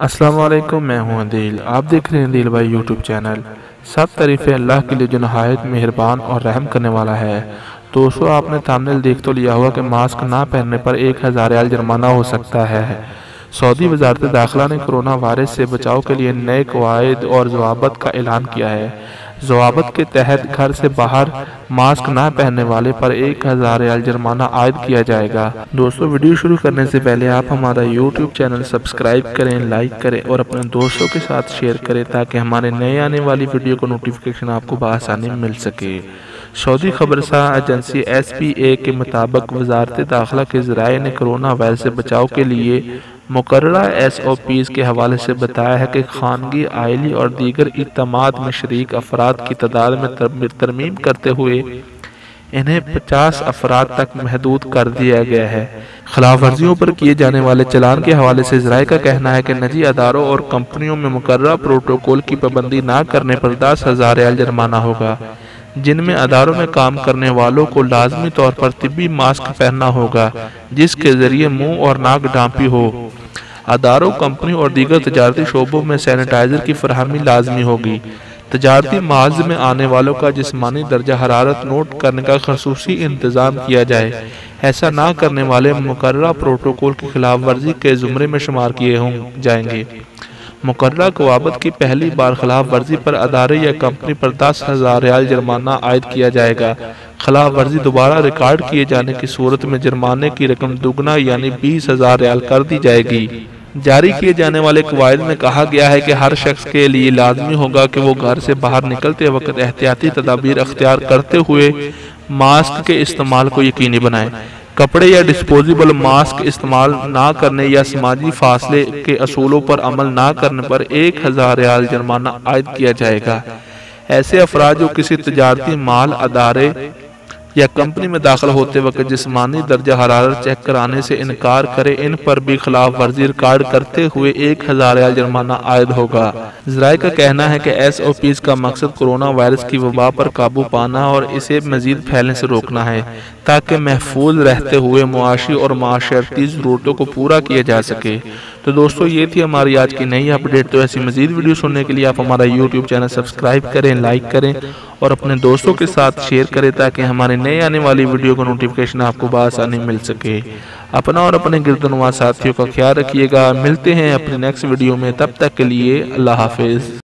वालेकुम मैं हूँ दिल आप देख रहे हैं दिल भाई यूट्यूब चैनल सब तरीफ़ अल्लाह के लिए जो नहायत, मेहरबान और रहम करने वाला है। दोस्तों, आपने थामनेल देख तो लिया हुआ कि मास्क ना पहनने पर एक हज़ार आल जुर्माना हो सकता है। सऊदी वजारत दाखिला ने कोरोना वायरस से बचाव के लिए नए कवायद और जवाबत का ऐलान किया है। जवाबत के तहत घर से बाहर मास्क ना पहनने वाले पर एक हज़ार जुर्माना आयद किया जाएगा। दोस्तों, वीडियो शुरू करने से पहले आप हमारा यूट्यूब चैनल सब्सक्राइब करें, लाइक करें और अपने दोस्तों के साथ शेयर करें ताकि हमारे नए आने वाली वीडियो को नोटिफिकेशन आपको बसानी मिल सके। सऊदी खबरसा एजेंसी एस पी ए के मुताबिक वजारत दाखिला के जराए ने कोरोना वायरस से बचाव के लिए मुकर्रा एस ओ पीज के हवाले से बताया है कि खानगी आयली और दीगर इकदाम में शरीक अफराद की तादाद में तरमीम करते हुए इन्हें 50 अफराद तक महदूद कर दिया गया है। खिलाफ वर्जियों पर किए जाने वाले चलान के हवाले से इसराइल का कहना है कि निजी अदारों और कंपनियों में मुकर्रा प्रोटोकॉल की पाबंदी न करने पर दस हज़ार जुर्माना होगा जिनमें अदारों में काम करने वालों को लाजमी तौर पर तिब्बी मास्क पहनना होगा, जिसके ज़रिए मुँह और नाक डांपी हो। अदारों, कंपनी और दीगर तजारती शोबों में सैनिटाइजर की फरहमी लाजमी होगी। तजारती माज में आने वालों का जिसमानी दर्जा हरारत नोट करने का खसूसी इंतज़ाम किया जाए। ऐसा ना करने वाले मुकर्रा प्रोटोकॉल की खिलाफ वर्जी के जुमरे में शुमार किए हों, जाएँगे। मुकर्रा कवाबत की पहली बार खिलाफ वर्जी पर अदारे या कंपनी पर दस हज़ार रियाल जुर्माना आयद किया जाएगा। खिलाफ वर्जी दोबारा रिकॉर्ड किए जाने की सूरत में जुर्माने की रकम दुगना यानी बीस हज़ार रियाल कर दी जाएगी। जारी किए जाने वाले कवायद में कहा गया है कि हर शख्स के लिए लाजमी होगा कि वो घर से बाहर निकलते वक्त एहतियाती तदाबीर अख्तियार करते हुए मास्क के इस्तेमाल को यकीनी बनाए। कपड़े या डिस्पोजेबल मास्क इस्तेमाल ना करने या समाजी फासले के असूलों पर अमल ना करने पर एक हज़ार रियाल जुर्माना आयद किया जाएगा। ऐसे अफराज जो किसी तजारती माल अदारे या कंपनी में दाखिल होते वक्त जिसमानी दर्जा हरारत चेक कराने से इनकार करे, इन पर भी खिलाफ वर्जी रिकॉर्ड करते हुए एक हज़ार रियाल जुर्माना आयद होगा। जराये का कहना है कि एस ओ पीज का मकसद कोरोना वायरस की वबा पर काबू पाना और इसे मजीद फैलने से रोकना है, ताकि महफूज रहते हुए मुआशी और माशरती ज़रूरतों को पूरा किया जा सके। तो दोस्तों, ये थी हमारी आज की नई अपडेट। तो ऐसी मजीद वीडियो सुनने के लिए आप हमारा यूट्यूब चैनल सब्सक्राइब करें, लाइक करें और अपने दोस्तों के साथ शेयर करें ताकि हमारे नए आने वाली वीडियो का नोटिफिकेशन आपको बसानी मिल सके। अपना और अपने गिरदनवा साथियों का ख्याल रखिएगा। मिलते हैं अपने नेक्स्ट वीडियो में। तब तक के लिए अल्लाह हाफिज़।